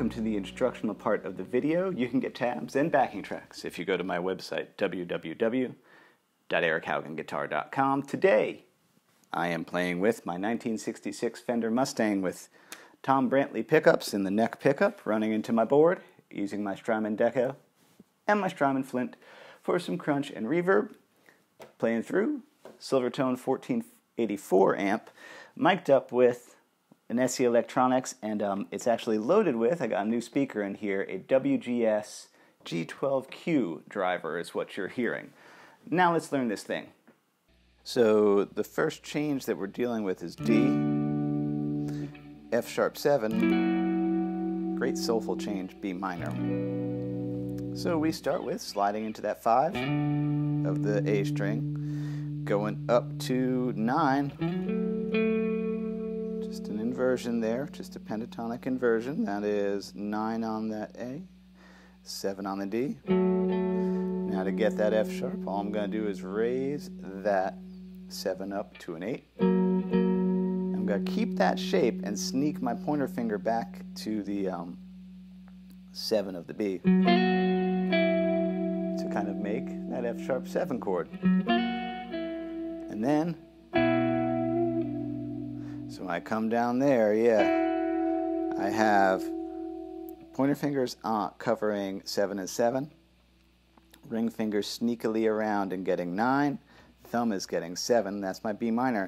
Welcome to the instructional part of the video. You can get tabs and backing tracks if you go to my website, www.erichaugenguitar.com. Today, I am playing with my 1966 Fender Mustang with Tom Brantley pickups in the neck pickup running into my board using my Strymon Deco and my Strymon Flint for some crunch and reverb. Playing through Silvertone 1484 amp, mic'd up with an SE Electronics, and um, it's actually loaded with, I got a new speaker in here, a WGS G12Q driver is what you're hearing. Now let's learn this thing. So the first change that we're dealing with is D, F sharp 7, great soulful change, B minor. So we start with sliding into that 5 of the A string, going up to 9, just an inversion there, just a pentatonic inversion. That is 9 on that A, 7 on the D. Now to get that F sharp, all I'm going to do is raise that 7 up to an 8. I'm going to keep that shape and sneak my pointer finger back to the um, 7 of the B to kind of make that F sharp 7 chord. And then, so when I come down there, yeah, I have pointer fingers uh, covering 7 and 7, ring fingers sneakily around and getting 9, thumb is getting 7, that's my B minor.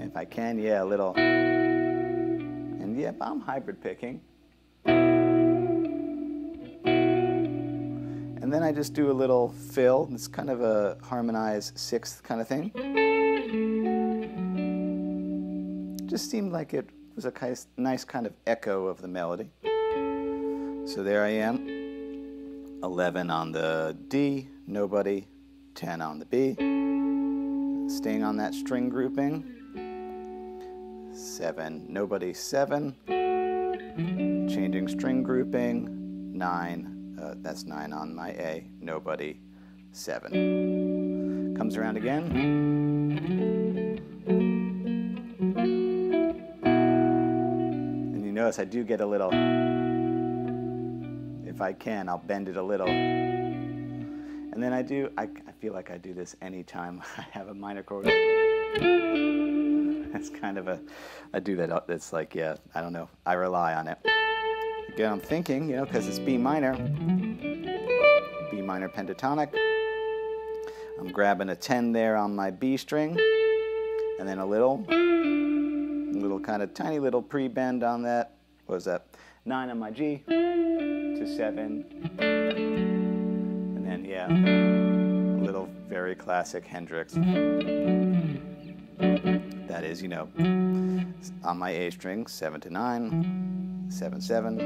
If I can, yeah, a little. And yeah, I'm hybrid picking. And then I just do a little fill. It's kind of a harmonized sixth kind of thing. Just seemed like it was a nice kind of echo of the melody. So there I am. 11 on the D, nobody, 10 on the B. Staying on that string grouping. 7, nobody, 7. Changing string grouping. 9, uh, that's 9 on my A, nobody, 7. Comes around again. Notice I do get a little, if I can, I'll bend it a little. And then I do, I, I feel like I do this anytime I have a minor chord. That's kind of a, I do that, it's like, yeah, I don't know, I rely on it. Again, I'm thinking, you know, because it's B minor, B minor pentatonic. I'm grabbing a 10 there on my B string, and then a little, little kind of tiny little pre-bend on that. Was that? 9 on my G to 7 And then, yeah. A little very classic Hendrix. That is, you know, on my A string, 7 to 9, 7 7.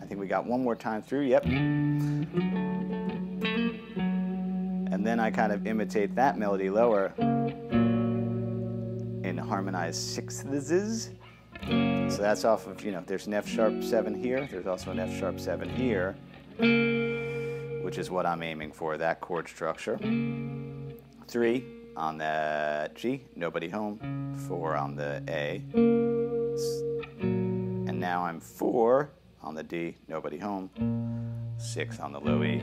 I think we got one more time through, yep. And then I kind of imitate that melody lower in harmonized sixths. So that's off of, you know, there's an F sharp 7 here, there's also an F sharp 7 here which is what I'm aiming for, that chord structure. Three on the G, nobody home. Four on the A. And now I'm four on the D, nobody home. Six on the low E,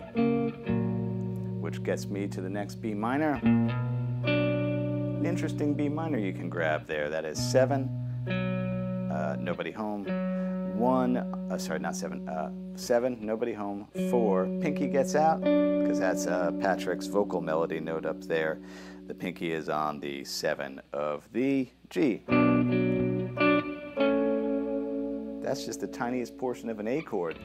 which gets me to the next B minor. An interesting B minor you can grab there. That is seven, uh, nobody home one, uh, sorry, not seven, uh, seven, nobody home, four, pinky gets out, because that's uh, Patrick's vocal melody note up there. The pinky is on the seven of the G. That's just the tiniest portion of an A chord.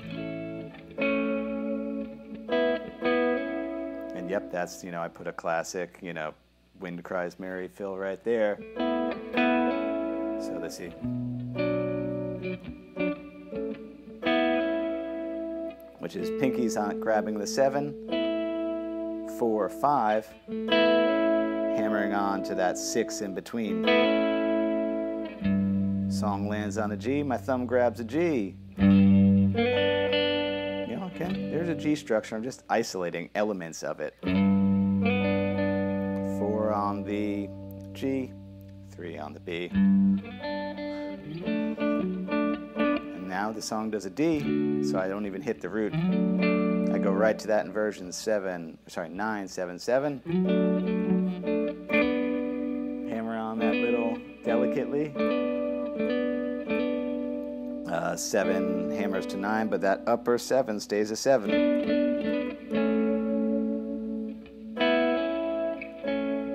And yep, that's, you know, I put a classic, you know, Wind Cries Mary fill right there. So let's see. Which is pinkies on grabbing the seven, four, five, hammering on to that six in between. Song lands on a G, my thumb grabs a G. Yeah, okay, there's a G structure, I'm just isolating elements of it. Four on the G, three on the B. Now the song does a D, so I don't even hit the root. I go right to that inversion seven, sorry, nine, seven, seven. Hammer on that little delicately. Uh, seven hammers to nine, but that upper seven stays a seven.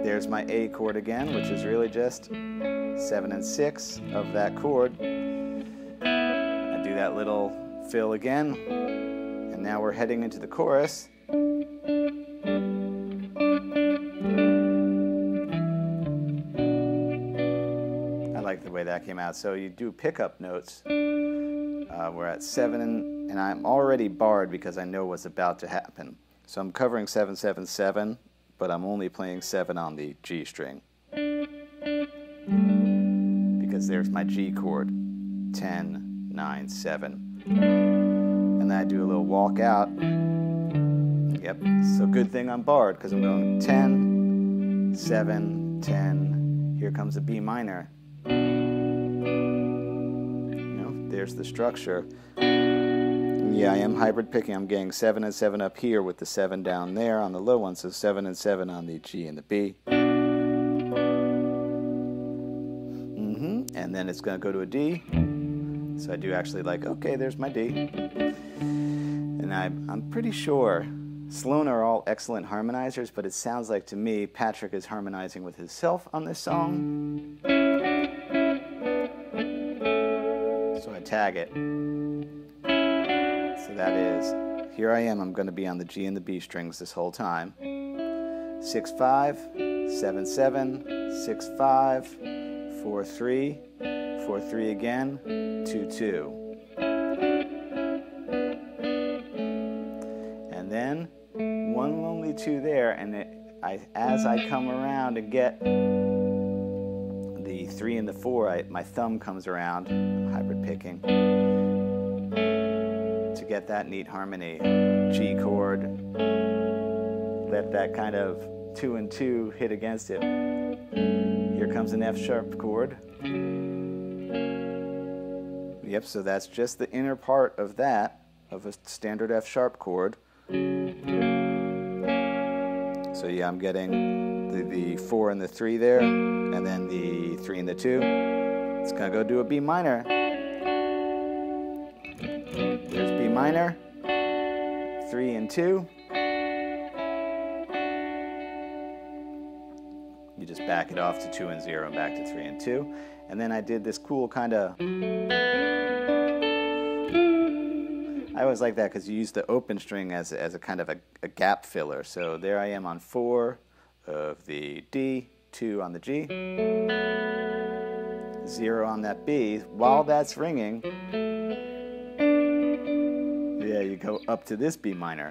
There's my A chord again, which is really just seven and six of that chord. Do that little fill again, and now we're heading into the chorus. I like the way that came out. So you do pickup notes. Uh, we're at seven, and I'm already barred because I know what's about to happen. So I'm covering 777, but I'm only playing 7 on the G string. Because there's my G chord 10, 9, 7. And then I do a little walk out. Yep, so good thing I'm barred because I'm going 10, 7, 10. Here comes a B minor. You know, there's the structure. Yeah, I am hybrid picking. I'm getting 7 and 7 up here with the 7 down there on the low one, so 7 and 7 on the G and the B. Mm-hmm. And then it's going to go to a D. So I do actually like, okay, there's my D. And I, I'm pretty sure Sloan are all excellent harmonizers, but it sounds like to me Patrick is harmonizing with himself on this song. So I tag it. So that is, here I am, I'm going to be on the G and the B strings this whole time. 6 5, 7 7, 6 5, 4 3, 4 3 again, 2 2. And then one lonely 2 there, and it, I, as I come around and get the 3 and the 4, I, my thumb comes around, hybrid picking to get that neat harmony. G chord, let that kind of two and two hit against it. Here comes an F sharp chord. Yep, so that's just the inner part of that, of a standard F sharp chord. So yeah, I'm getting the, the four and the three there, and then the three and the two. It's gonna go do a B minor. There's B minor, three and two. You just back it off to two and zero and back to three and two. And then I did this cool kind of, I always like that because you use the open string as, as a kind of a, a gap filler. So there I am on four of the D, two on the G, zero on that B. While that's ringing, yeah, you go up to this B minor,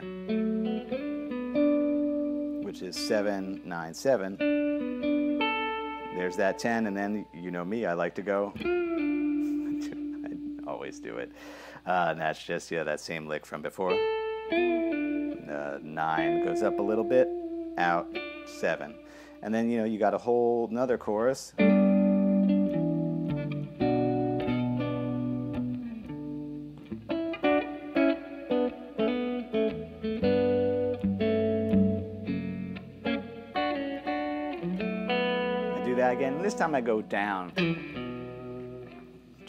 which is seven, nine, seven. There's that 10, and then you know me, I like to go. Always do it. Uh, and that's just, yeah, that same lick from before. Uh, 9 goes up a little bit, out, 7. And then, you know, you got a whole another chorus. I do that again. This time I go down.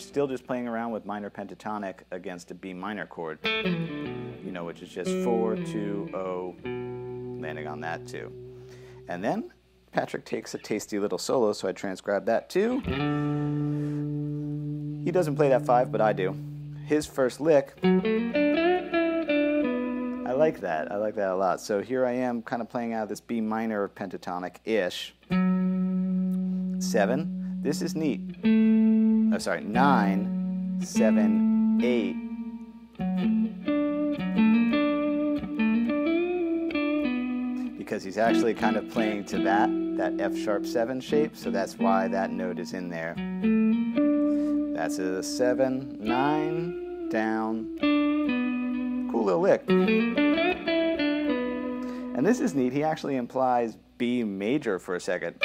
Still just playing around with minor pentatonic against a B minor chord, you know, which is just 4, 2, 0, landing on that too. And then Patrick takes a tasty little solo, so I transcribe that too. He doesn't play that 5, but I do. His first lick, I like that. I like that a lot. So here I am kind of playing out this B minor pentatonic-ish seven. This is neat. Oh, sorry, nine, seven, eight. Because he's actually kind of playing to that, that F sharp seven shape, so that's why that note is in there. That's a seven, nine, down. Cool little lick. And this is neat. He actually implies B major for a second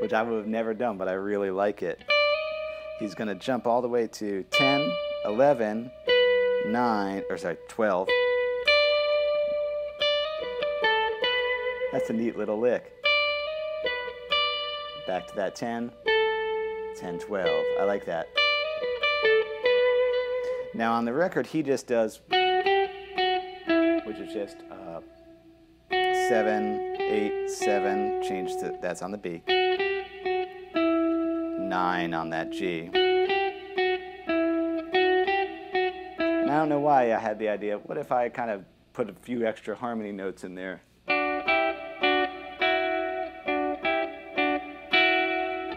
which I would have never done, but I really like it. he's going to jump all the way to 10, 11, 9, or sorry, 12. That's a neat little lick. Back to that 10, 10, 12. I like that. Now on the record, he just does, which is just uh, 7, 8, 7, change to, that's on the B, 9 on that G. And I don't know why I had the idea, what if I kind of put a few extra harmony notes in there?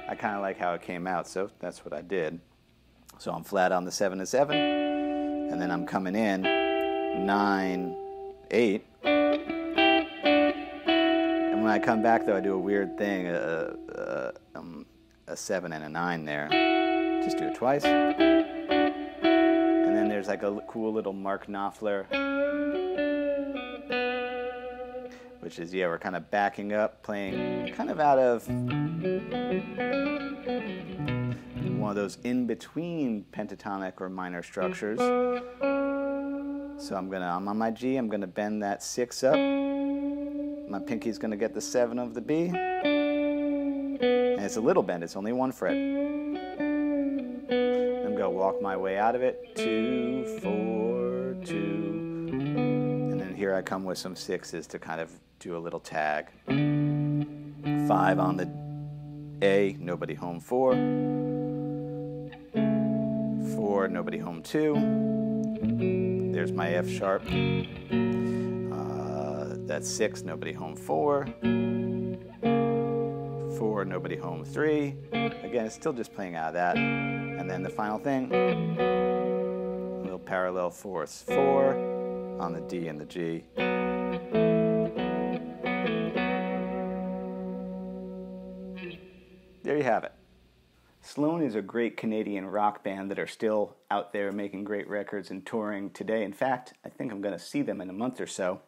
I kind of like how it came out, so that's what I did. So I'm flat on the 7 to 7, and then I'm coming in 9, 8. And when I come back, though, I do a weird thing uh, uh, a 7 and a 9 there. Just do it twice. And then there's like a cool little Mark Knopfler, which is, yeah, we're kind of backing up, playing kind of out of one of those in between pentatonic or minor structures. So I'm gonna, I'm on my G, I'm gonna bend that six up. My pinky's gonna get the seven of the B. It's a little bend, it's only one fret. I'm gonna walk my way out of it. Two, four, two. And then here I come with some sixes to kind of do a little tag. Five on the A, nobody home four. Four, nobody home two. There's my F sharp. Uh, that's six, nobody home four. Four, nobody home three. Again, it's still just playing out of that. And then the final thing, little parallel fourths. Four on the D and the G. There you have it. Sloan is a great Canadian rock band that are still out there making great records and touring today. In fact, I think I'm going to see them in a month or so.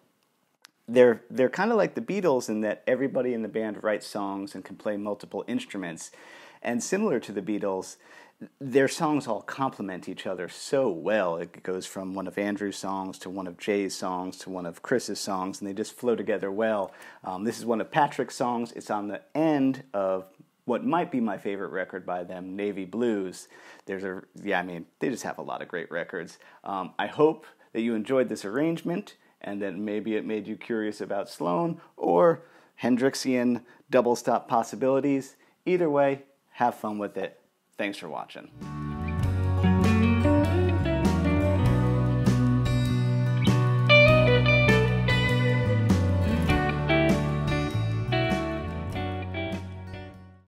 They're they're kind of like the Beatles in that everybody in the band writes songs and can play multiple instruments. And similar to the Beatles, their songs all complement each other so well. It goes from one of Andrew's songs to one of Jay's songs to one of Chris's songs, and they just flow together well. Um, this is one of Patrick's songs. It's on the end of what might be my favorite record by them, Navy Blues. There's a yeah, I mean they just have a lot of great records. Um, I hope that you enjoyed this arrangement and that maybe it made you curious about Sloan or Hendrixian double stop possibilities. Either way, have fun with it. Thanks for watching.